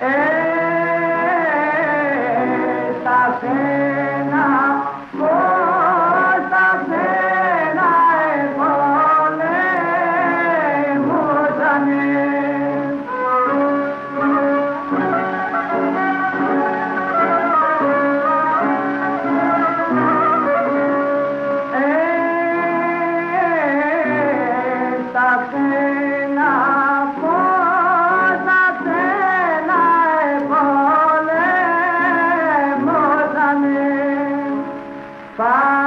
And Bye.